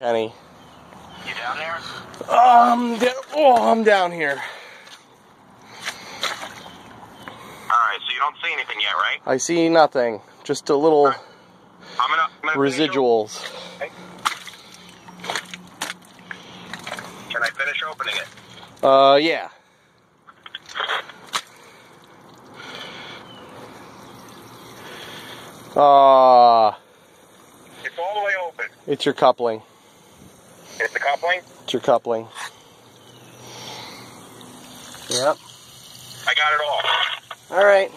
Kenny. You down there? Um, oh, I'm down here. Alright, so you don't see anything yet, right? I see nothing. Just a little I'm gonna, I'm gonna residuals. Can I finish opening it? Uh, yeah. Ah, It's all the way open. it's your coupling. It's the coupling. It's your coupling. Yep. I got it all. All right.